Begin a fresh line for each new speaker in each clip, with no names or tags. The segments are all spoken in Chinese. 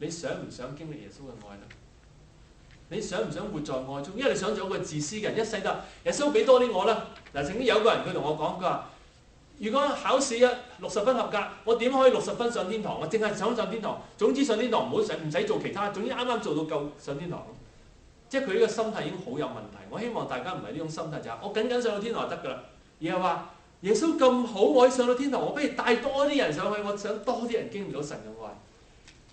你想唔想经历耶稣嘅爱呢？你想唔想活在爱中？因为你想做一个自私嘅人，一世得耶稣俾多啲我啦。嗱，曾经有个人佢同我讲，佢话：如果考试一六十分合格，我点可以六十分上天堂？我净系想上天堂。总之上天堂唔好使唔使做其他？总之啱啱做到够上天堂即系佢呢个心态已经好有问题。我希望大家唔系呢种心态，就系我仅仅上到天堂就得噶啦。而系话耶稣咁好，我上到天堂，我不如带多啲人上去，我想多啲人经唔到神嘅爱。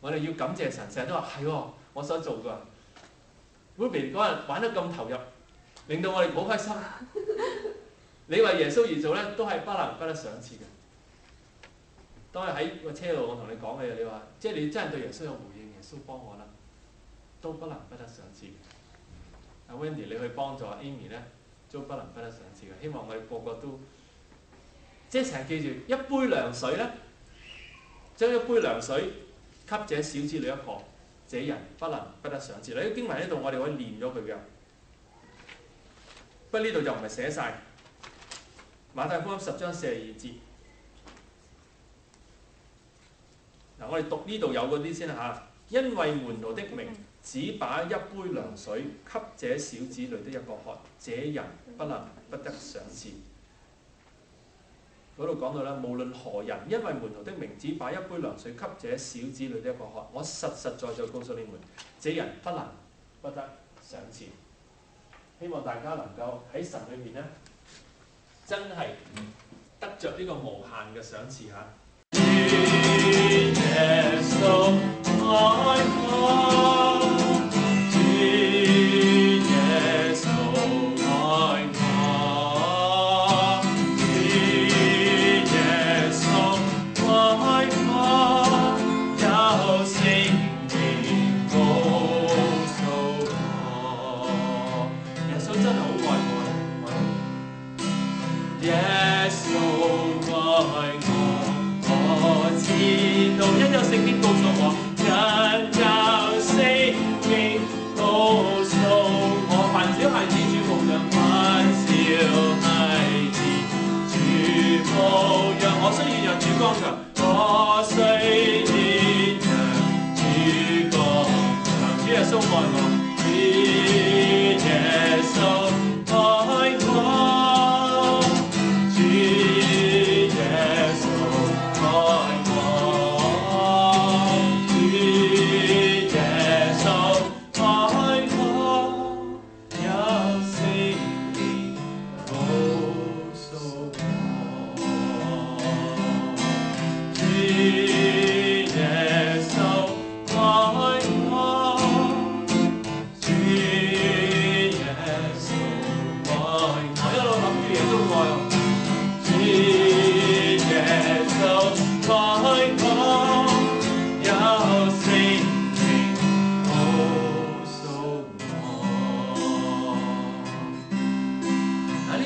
我哋要感謝神，成日都話係喎，我所做嘅 Ruby 嗰日玩得咁投入，令到我哋好開心。你為耶穌而做咧，都係不能不得賞賜嘅。當日喺個車度，我同你講嘅嘢，你話即係你真係對耶穌有回應，耶穌幫我啦，都不能不得賞賜。阿 Wendy，你去幫助阿 Amy 咧，都不能不得賞賜嘅。希望我哋個個都即係成日記住一杯涼水咧，將一杯涼水。給這小子女一個，這人不能不得賞賜。嗱，喺經文呢度，我哋可以念咗佢嘅。不過呢度又唔係寫曬馬太福音十章四十二節。嗱，我哋讀呢度有嗰啲先嚇，因為門徒的名只把一杯涼水給這小子女的一個喝，這人不能不得賞賜。嗰度講到咧，無論何人，因為門徒的名字，把一杯涼水給這小子女的一個喝，我實實在在告訴你們，這人不能不得上前。希望大家能夠喺神裏面咧，真係得着呢個無限嘅賞賜啊！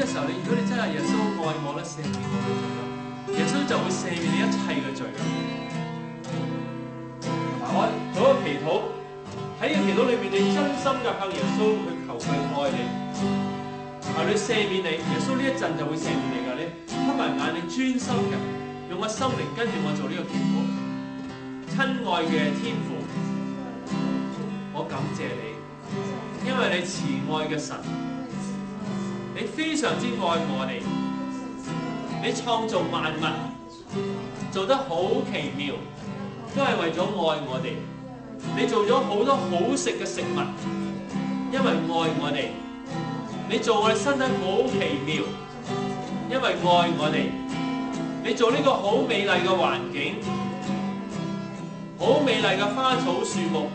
嘅時候，你如果你真係耶穌愛我咧，赦免我嘅罪啦，耶穌就會赦免你一切嘅罪嗱，我做一個祈禱，喺個祈禱裏面，你真心嘅向耶穌去求佢愛你，求你赦免你，耶穌呢一陣就會赦免你噶。你開埋眼，你專心嘅用個心靈跟住我做呢個祈禱。親愛嘅天父，我感謝你，因為你慈愛嘅神。你非常之爱我哋，你创造万物做得好奇妙，都系为咗爱我哋。你做咗好多好食嘅食物，因为爱我哋。你做我哋身体好奇妙，因为爱我哋。你做呢个好美丽嘅环境，好美丽嘅花草树木，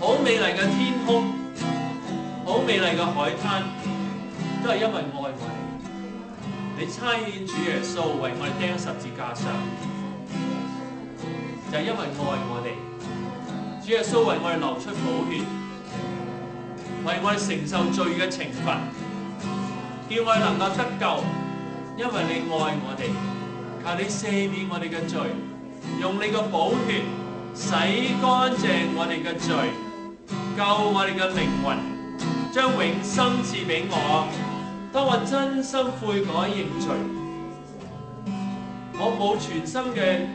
好美丽嘅天空，好美丽嘅海滩。都係因為愛我哋，你差遣主耶穌為我哋钉十字架上，就係因為愛我哋。主耶穌為我哋流出寶血，為我哋承受罪嘅懲罰，叫我哋能夠得救，因為你愛我哋。求你赦免我哋嘅罪，用你嘅寶血洗乾淨我哋嘅罪，救我哋嘅靈魂，將永生赐俾我。當我真心悔改認罪，我冇全心嘅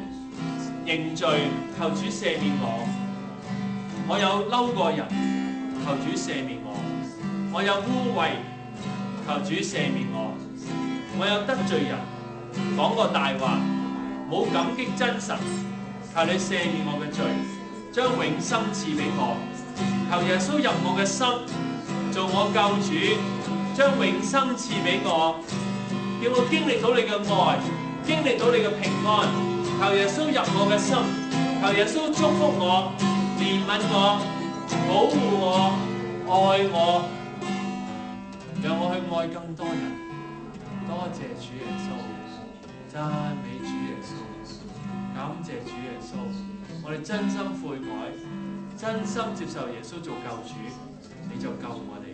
認罪，求主赦免我。我有嬲過人，求主赦免我。我有污秽，求主赦免我。我有得罪人，講过大話，冇感激真神，求你赦免我嘅罪，將永生賜俾我。求耶穌入我嘅心，做我救主。将永生赐俾我，叫我经历到你嘅爱，经历到你嘅平安。求耶稣入我嘅心，求耶稣祝福我、怜悯我、保护我、爱我，让我去爱更多人。多谢主耶稣，赞美主耶稣，感谢主耶稣，我哋真心悔改，真心接受耶稣做救主，你就救我哋。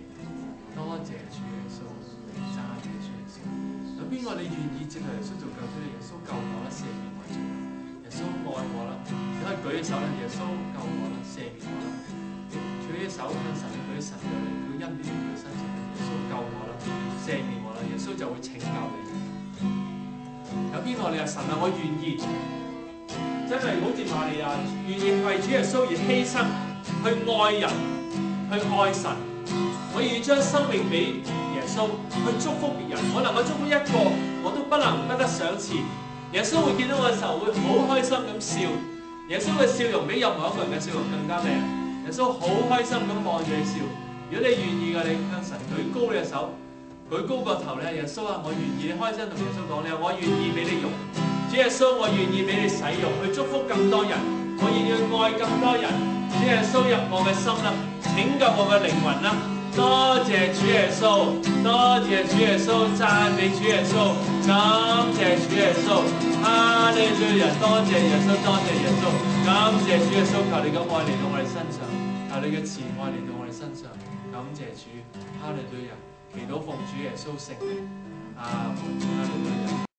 多謝主耶穌，你揸住主耶穌。有邊個你願意接受耶穌做救主？耶穌救我啦，赦免我啦，耶稣愛我啦。你可以起手啦，耶穌救我啦，赦免我啦。舉起手向神舉，神就嚟表恩典喺佢身上。耶穌救我啦，赦免我啦，耶穌就會拯救你。有邊個你話神啊，我願意，真系好似瑪利亞願意為主耶穌而犧牲，去愛人，去愛神。可以將生命俾耶穌去祝福別人，我能够祝福一個我都不能不得上赐。耶穌會見到我嘅時候會好開心咁笑，耶穌嘅笑容比任何一個人嘅笑容更加靚，耶穌好開心咁望住你笑，如果你願意嘅，你向神舉高你隻手，舉高個頭咧，耶穌啊，我願意，你開心同耶穌講咧，我願意俾你用，主耶穌，我願意俾你使用去祝福更多人，我愿意愛更多人，主耶穌入我嘅心啦，拯救我嘅靈魂啦。多谢主耶稣，多谢主耶稣，赞美主耶稣，感谢主耶稣，哈利路亚，多谢耶稣，多谢耶稣，感谢主耶稣，求你嘅爱嚟到我哋身上，求你嘅慈爱嚟到我哋身上，感谢主，哈利路亚，祈祷奉主耶稣圣名，阿门，哈利路亚。